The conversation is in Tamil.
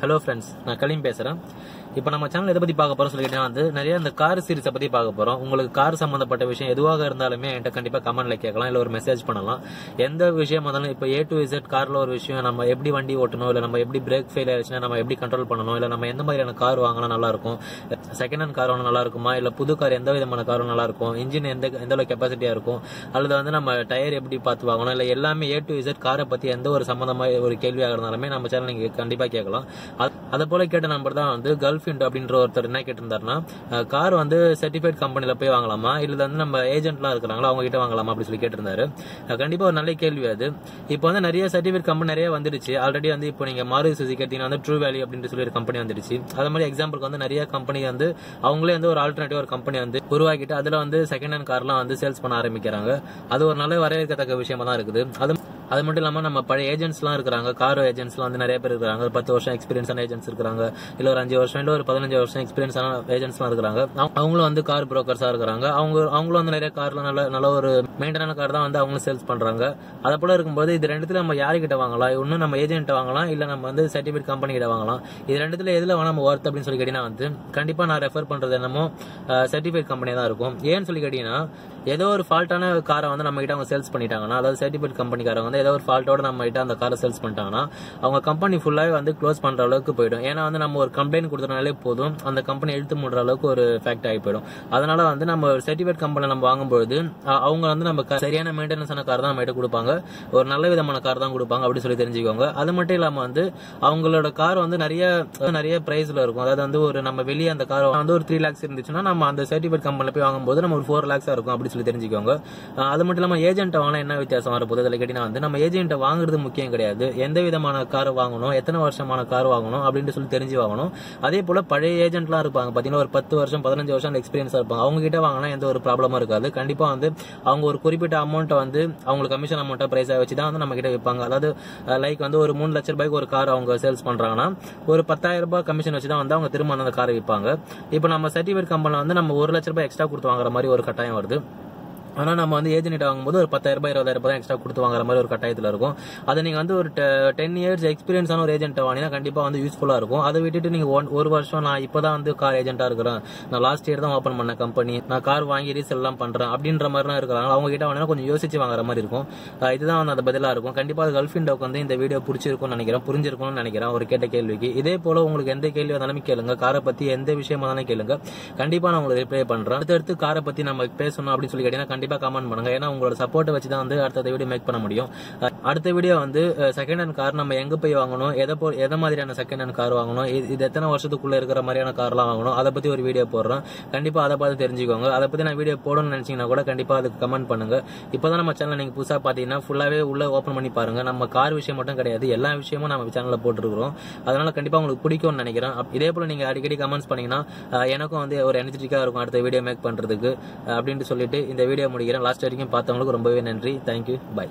ஹலோ ஃப்ரெண்ட்ஸ் நான் கலீம் பேசுகிறேன் இப்போ நம்ம சேனல் எதை பற்றி பார்க்க போறோம் சொல்லிக்கிட்டே வந்து நிறைய இந்த கார் சீரிஸை பற்றி பார்க்க போகிறோம் உங்களுக்கு கார் சம்மந்தப்பட்ட விஷயம் எதுவாக இருந்தாலுமே என்கிட்ட கண்டிப்பாக கமெண்ட்டில் கேட்கலாம் இல்லை ஒரு மெசேஜ் பண்ணலாம். எந்த விஷயம் வந்தாலும் இப்போ ஏ டு இசட் காரில் ஒரு விஷயம் நம்ம எப்படி வண்டி ஓட்டணும் இல்லை நம்ம எப்படி பிரேக் ஃபெயில் ஆயிடுச்சுன்னா நம்ம எப்படி கண்ட்ரோல் பண்ணணும் இல்லை நம்ம எந்த மாதிரியான கார் வாங்கினா நல்லா இருக்கும் செகண்ட் ஹேண்ட் கார் வாங்கினா நல்லா இருக்குமா இல்லை புது கார் எந்த விதமான காரும் நல்லா இருக்கும் இன்ஜின் எந்த எந்த அளவு கெப்பாசிட்டியாக இருக்கும் அல்லது வந்து நம்ம டயர் எப்படி பார்த்து வாங்கணும் இல்லை எல்லாமே ஏ டு இசட் காரை பற்றி எந்த ஒரு சம்மந்தமாக ஒரு கேள்வியாக இருந்தாலுமே நம்ம சேனல் நீங்கள் கண்டிப்பாக கேட்கலாம். அது- அதை போல கேட்ட நம்பர் தான் வந்து கல்ஃப் அப்படின்ற ஒருத்தர் என்ன கேட்டிருந்தாருன்னா கார் வந்து சர்டிஃபைட் கம்பெனில போய் வாங்கலாமா? இல்லை வந்து நம்ம ஏஜென்ட்லாம் இருக்கிறாங்களா? அவங்க கிட்ட வாங்கலாமா? அப்படின்னு சொல்லி கேட்டிருந்தாரு. கண்டிப்பாக கண்டிப்பா ஒரு நல்ல கேள்வி அது. இப்போ வந்து நிறைய சர்டிஃபிகேட் கம்பெனி நிறைய வந்துடுச்சு. ஆல்ரெடி வந்து இப்போ நீங்க மாருதி சுசி கேட்டீங்கன்னா வந்து ட்ரூ வேலி அப்படின்னு சொல்லி ஒரு கம்பெனி வந்துடுச்சு. அது மாதிரி எக்ஸாம்பிளுக்கு வந்து நிறைய கம்பெனி வந்து அவங்களே வந்து ஒரு ஆல்டர்னேட்டிவ் ஒரு கம்பெனி வந்து உருவாக்கிட்டு அதுல வந்து செகண்ட் ஹேண்ட் கார்லாம் வந்து சேல்ஸ் பண்ண ஆரம்பிக்கிறாங்க. அது ஒரு நல்ல வரவேற்கத்தக்க விஷயமா தான் இருக்குது. அது அது மட்டும் இல்லாமல் நம்ம பழைய ஏஜென்ட்ஸ்லாம் இருக்கிறாங்க. கார் ஏஜென்ட்ஸ்லாம் வந்து நிறைய பேர் இருக்கிறாங்க. ஒரு பத்து வருஷம் எக்ஸ்பீரியன்ஸான ஏஜென்ட்ஸ் இருக்காங்க இல்லை ஒரு அஞ்சு வருஷம் இல்லை ஒரு பதினஞ்சு வருஷம் எக்ஸ்பீரியன்ஸான ஏஜென்ட்ஸ்லாம் இருக்காங்க அவங்களும் வந்து கார் ப்ரோக்கர்ஸாக இருக்கிறாங்க. அவங்க அவங்களும் வந்து நிறைய கார்ல நல்ல நல்ல ஒரு மெயின்டனான கார் தான் வந்து அவங்களும் சேல்ஸ் பண்ணுறாங்க அதை போல இருக்கும்போது இது ரெண்டுத்துல நம்ம யாருக்கிட்ட வாங்கலாம்? இன்னும் நம்ம ஏஜென்ட் வாங்கலாம். இல்லை நம்ம வந்து சர்டிஃபிகேட் கம்பெனி கிட்ட வாங்கலாம். இது ரெண்டுத்துல எதில் வேணால் நம்ம ஒர்த் அப்படின்னு சொல்லி கேட்டீங்கன்னா வந்து கண்டிப்பாக நான் ரெஃபர் பண்ணுறது என்னமோ சர்டிஃபிகேட் கம்பெனி தான் இருக்கும். ஏன்னு சொல்லி கேட்டீங்கன்னா ஏதோ ஒரு ஃபால்ட்டான காரை வந்து நம்ம கிட்ட அவங்க சேல்ஸ் பண்ணிட்டாங்கன்னா அதாவது சர்டிஃபிகேட் கம்பெனிக்காரங்க வந்து ஏதோ ஒரு ஃபால்ட்டோட நம்ம கிட்ட அந்த காரை சேல்ஸ் பண்ணிட்டாங்கன்னா அவங்க கம்பெனி ஃபுல்லாகவே வந்து க்ளோஸ் பண்ற அளவுக்கு போயிடும். ஏன்னா வந்து நம்ம ஒரு கம்ப்ளைண்ட் கொடுத்தனாலே போதும். அந்த கம்பெனி எழுத்து மூடுற அளவுக்கு ஒரு ஃபேக்ட் ஆகி போயிடும். அதனால வந்து நம்ம சர்டிஃபிகேட் கம்பெனி நம்ம வாங்கும்பொழுது அவங்க வந்து நம்ம க- சரியான மெயின்டெனன்ஸான கார் தான் நம்ம கிட்ட கொடுப்பாங்க. ஒரு நல்ல விதமான கார் தான் கொடுப்பாங்க அப்படி சொல்லி தெரிஞ்சுக்கோங்க. அது மட்டும் இல்லாமல் வந்து அவங்களோட கார் வந்து நிறைய நிறைய பிரைஸ்ல இருக்கும். அதாவது வந்து ஒரு நம்ம வெளியே அந்த கார் வந்து ஒரு த்ரீ லேக்ஸ் இருந்துச்சுன்னா நம்ம அந்த சர்டிஃபிகேட் கம்பெனியில் போய் வாங்கும்போது நம்ம ஒரு ஃபோர் லேக்ஸாக இருக்கும் அப்படி சொல்லி தெரிஞ்சுக்கோங்க. அது மட்டும் இல்லாம ஏஜென்ட்டை வாங்கினா என்ன வித்தியாசம் வரப்போகுது? அதில் கேட்டீங்கன்னா வந்து நம்ம ஏஜென்ட்டை வாங்குறது முக்கியம் கிடையாது. எந்த விதமான கார் வாங்கணும் எத்தனை வருஷமான கார் வாங்கணும் அப்படின்னு சொல்லி தெரிஞ்சு வாங்கணும். அதே போல பழைய ஏஜென்ட்லாம் இருப்பாங்க. பாத்தீங்கன்னா ஒரு பத்து வருஷம் பதினஞ்சு வருஷம் எக்ஸ்பீரியன்ஸாக இருப்பாங்க. அவங்க கிட்ட வாங்கினா எந்த ஒரு ப்ராப்ளமும் இருக்காது. கண்டிப்பாக வந்து அவங்க ஒரு குறிப்பிட்ட அமௌண்ட்டை வந்து அவங்களுக்கு கமிஷன் அமௌண்ட்டை ப்ரைஸாக வச்சு தான் வந்து நம்ம கிட்ட விற்பாங்க அதாவது லைக் வந்து ஒரு மூணு லட்ச ரூபாய்க்கு ஒரு கார் அவங்க சேல்ஸ் பண்ணுறாங்கன்னா ஒரு பத்தாயிரம் ரூபாய் கமிஷன் வச்சு தான் வந்து அவங்க திரும்ப அந்த காரை விற்பாங்க இப்போ நம்ம சர்டிஃபிகேட் கம்பெனியில் வந்து நம்ம ஒரு லட்ச ரூபாய் எக்ஸ்ட்ரா கொடுத்து வாங்குற மாதிரி ஒரு கட்டாயம் வருது. ஆனால் நம்ம வந்து ஏஜென்ட் வாங்கும்போது ஒரு பத்தாயிரம் ரூபாய் இருபதாயிரம் ரூபாய் எக்ஸ்ட்ரா கொடுத்து வாங்குற மாதிரி ஒரு கட்டாயத்தில் இருக்கும். அதை நீங்கள் வந்து ஒரு டென் இயர்ஸ் எக்ஸ்பீரியன்ஸான ஒரு ஏஜென்ட் வாங்கினா கண்டிப்பாக வந்து யூஸ்ஃபுல்லாக இருக்கும். அதை விட்டுட்டு நீங்கள் ஒன் ஒரு வருஷம் நான் இப்போ தான் வந்து கார் ஏஜென்ட்டாக இருக்கிறேன். நான் லாஸ்ட் இயர் தான் ஓப்பன் பண்ண கம்பெனி நான் கார் வாங்கி ரீசெல் எல்லாம் அப்படின்ற மாதிரிலாம் இருக்கிறாங்க. அவங்க கிட்ட வாங்கினா கொஞ்சம் யோசிச்சு வாங்குற மாதிரி இருக்கும். இதுதான் வந்து அது பதிலாக இருக்கும். கண்டிப்பாக அது கல்ஃப் இண்டோக்கு வந்து இந்த வீடியோ பிடிச்சிருக்கும்னு நினைக்கிறேன். புரிஞ்சிருக்கும்னு நினைக்கிறேன். ஒரு கேட்ட கேள்விக்கு. இதே போல் உங்களுக்கு எந்த கேள்வி வந்தாலும் கேளுங்க. காரை பற்றி எந்த விஷயமா இருந்தாலும் கேளுங்க. கண்டிப்பாக நான் உங்களுக்கு ரிப்ளை பண்ணுறேன் அடுத்தடுத்து காரை பற்றி நம்ம பேசணும் அப்படின்னு சொல்லி கேட்டீங்கன்னா கண்டிப்பாக கமெண்ட் பண்ணுங்க. ஏன்னா உங்களோட சப்போர்ட்டை வச்சு தான் வந்து அடுத்த வீடியோ மேக் பண்ண முடியும். அடுத்த வீடியோ வந்து செகண்ட் ஹேண்ட் கார் நம்ம எங்கே போய் வாங்கணும்? எதை போ எதை மாதிரியான செகண்ட் ஹேண்ட் கார் வாங்கணும்? இது- இது எத்தனை வருஷத்துக்குள்ளே இருக்கிற மாதிரியான கார்லாம் வாங்கணும்? அதை பற்றி ஒரு வீடியோ போடுறோம் கண்டிப்பாக அதை பார்த்து தெரிஞ்சுக்கோங்க. அதை பற்றி நான் வீடியோ போடணும்னு நினச்சிங்கன்னா கூட கண்டிப்பாக அதுக்கு கமெண்ட் பண்ணுங்க. இப்பதான் நம்ம சேனல் நீங்கள் புதுசாக பார்த்தீங்கன்னா ஃபுல்லாகவே உள்ள ஓப்பன் பண்ணி பாருங்க. நம்ம கார் விஷயம் மட்டும் கிடையாது. எல்லா விஷயமும் நம்ம சேனலில் போட்டுருக்கிறோம். அதனால் கண்டிப்பாக உங்களுக்கு பிடிக்கும்னு நினைக்கிறேன். இதே போல் நீங்கள் அடிக்கடி கமெண்ட்ஸ் பண்ணிங்கன்னா எனக்கும் வந்து ஒரு எனர்ஜெட்டிக்காக இருக்கும் அடுத்த வீடியோ மேக் பண்ணுறதுக்கு அப்படின்ட்டு சொல்லிட்டு இந்த வீடியோ முடிக்கிறேன். லாஸ்ட் வரைக்கும் பார்த்தவங்களுக்கு ரொம்பவே நன்றி. Thank you bye